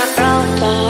around broken.